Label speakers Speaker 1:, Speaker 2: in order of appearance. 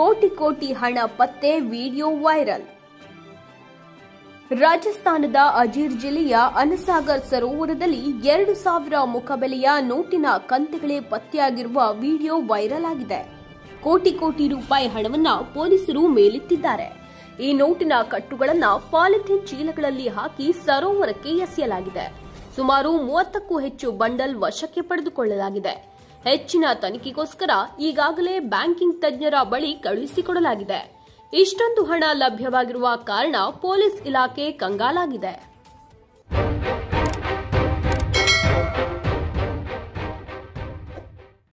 Speaker 1: ಕೋಟಿ ಕೋಟಿ ಹಣ ಪತ್ತೆ ವಿಡಿಯೋ ವೈರಲ್. ರಾಜಸ್ಥಾನದ ಅಜೀರ್ ಜಿಲ್ಲೆಯ ಅನಸಾಗರ್ ಸರೋವರದಲ್ಲಿ ಎರಡು ಸಾವಿರ ಮುಖಬೆಲೆಯ ನೋಟಿನ ಕಂತೆಗಳೇ ಪತ್ತೆಯಾಗಿರುವ ವಿಡಿಯೋ ವೈರಲ್ ಆಗಿದೆ. ಕೋಟಿ ಕೋಟಿ ರೂಪಾಯಿ ಹಣವನ್ನ ಪೊಲೀಸರು ಮೇಲೆತ್ತಿದ್ದಾರೆ. ಈ ನೋಟಿನ ಕಟ್ಟುಗಳನ್ನು ಪಾಲಿಥಿನ್ ಚೀಲಗಳಲ್ಲಿ ಹಾಕಿ ಸರೋವರಕ್ಕೆ ಎಸೆಯಲಾಗಿದೆ. ಸುಮಾರು ಮೂವತ್ತಕ್ಕೂ ಹೆಚ್ಚು ಬಂಡಲ್ ವಶಕ್ಕೆ ಪಡೆದುಕೊಳ್ಳಲಾಗಿದೆ. ಹೆಚ್ಚಿನ ತನಿಖೆಗೋಸ್ಕರ ಈಗಾಗಲೇ ಬ್ಯಾಂಕಿಂಗ್ ತಜ್ಞರ ಬಳಿ ಕಳುಹಿಸಿಕೊಡಲಾಗಿದೆ. ಇಷ್ಟೊಂದು ಹಣ ಲಭ್ಯವಾಗಿರುವ ಕಾರಣ ಪೊಲೀಸ್ ಇಲಾಖೆ ಕಂಗಾಲಾಗಿದೆ.